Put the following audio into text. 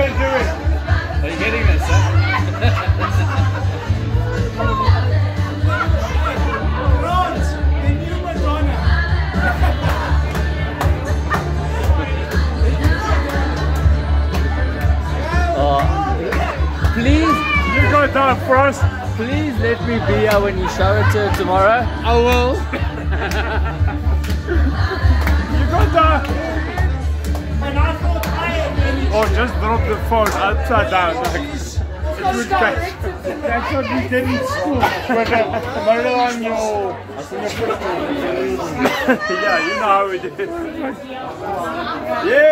going to do it. Are you getting this, France, oh, please. You go down first. Please let me be here when you show it to tomorrow. I will. Or just drop the phone upside down. Like, it would catch. That's what we did in school. It on your. yeah, you know how we did. Yay!